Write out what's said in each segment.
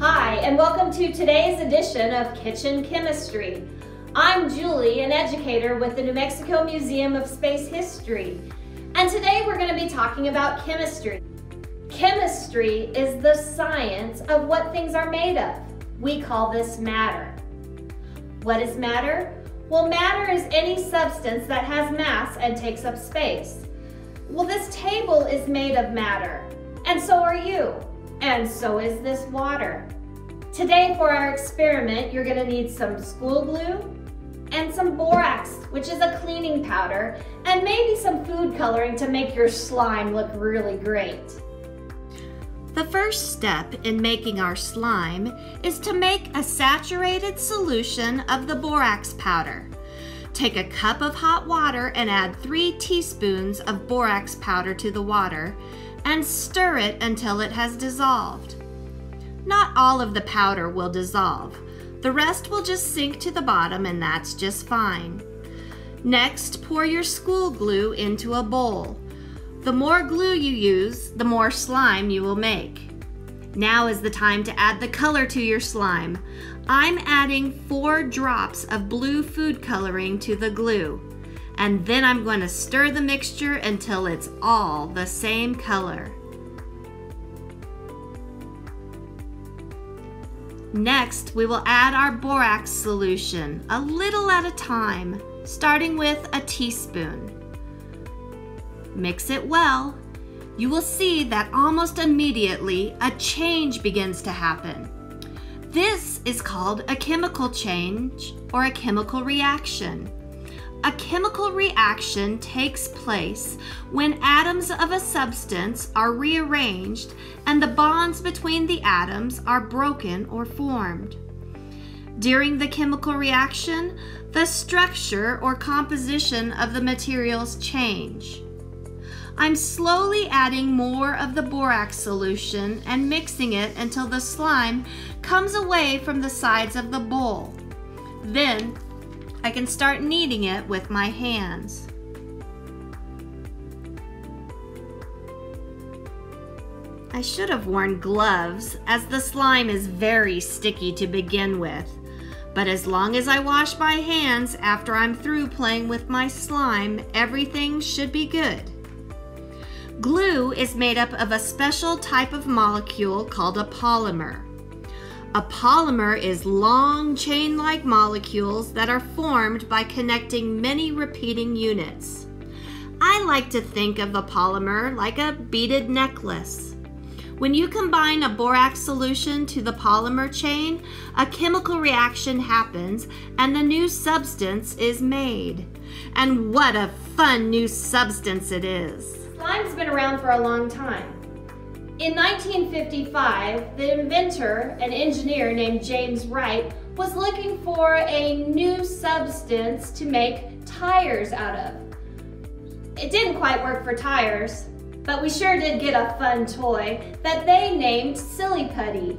Hi, and welcome to today's edition of Kitchen Chemistry. I'm Julie, an educator with the New Mexico Museum of Space History. And today we're going to be talking about chemistry. Chemistry is the science of what things are made of. We call this matter. What is matter? Well, matter is any substance that has mass and takes up space. Well, this table is made of matter, and so are you. And so is this water. Today for our experiment, you're gonna need some school glue and some borax, which is a cleaning powder, and maybe some food coloring to make your slime look really great. The first step in making our slime is to make a saturated solution of the borax powder. Take a cup of hot water and add three teaspoons of borax powder to the water and stir it until it has dissolved. Not all of the powder will dissolve. The rest will just sink to the bottom and that's just fine. Next, pour your school glue into a bowl. The more glue you use, the more slime you will make. Now is the time to add the color to your slime. I'm adding four drops of blue food coloring to the glue and then I'm going to stir the mixture until it's all the same color. Next, we will add our borax solution, a little at a time, starting with a teaspoon. Mix it well. You will see that almost immediately a change begins to happen. This is called a chemical change or a chemical reaction. A chemical reaction takes place when atoms of a substance are rearranged and the bonds between the atoms are broken or formed. During the chemical reaction, the structure or composition of the materials change. I'm slowly adding more of the borax solution and mixing it until the slime comes away from the sides of the bowl. Then I can start kneading it with my hands. I should have worn gloves as the slime is very sticky to begin with. But as long as I wash my hands after I'm through playing with my slime, everything should be good. Glue is made up of a special type of molecule called a polymer. A polymer is long chain-like molecules that are formed by connecting many repeating units. I like to think of a polymer like a beaded necklace. When you combine a borax solution to the polymer chain, a chemical reaction happens and the new substance is made. And what a fun new substance it is. Slime's been around for a long time. In 1955, the inventor, an engineer named James Wright, was looking for a new substance to make tires out of. It didn't quite work for tires, but we sure did get a fun toy that they named Silly Putty.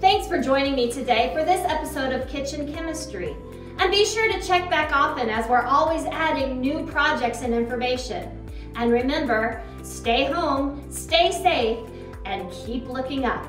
Thanks for joining me today for this episode of Kitchen Chemistry. And be sure to check back often as we're always adding new projects and information. And remember, stay home, stay safe, and keep looking up.